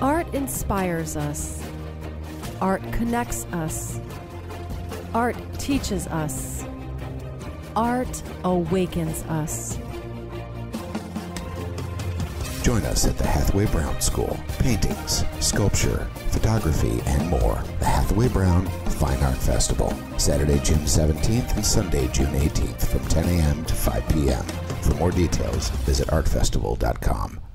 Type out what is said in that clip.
Art inspires us. Art connects us. Art teaches us. Art awakens us. Join us at the Hathaway Brown School. Paintings, sculpture, photography, and more. The Hathaway Brown Fine Art Festival. Saturday, June 17th and Sunday, June 18th from 10 a.m. to 5 p.m. For more details, visit artfestival.com.